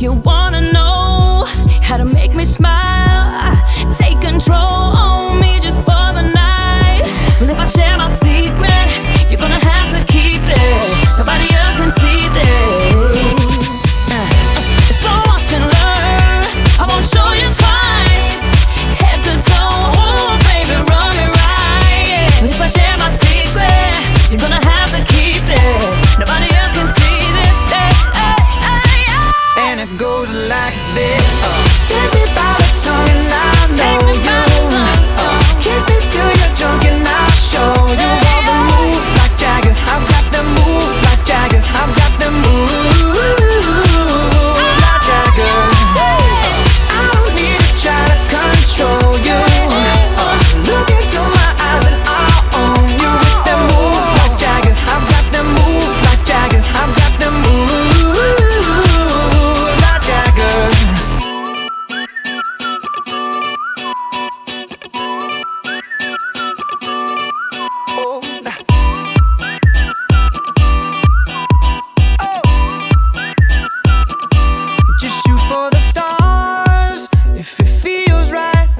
You wanna know how to make me smile?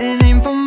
and aim for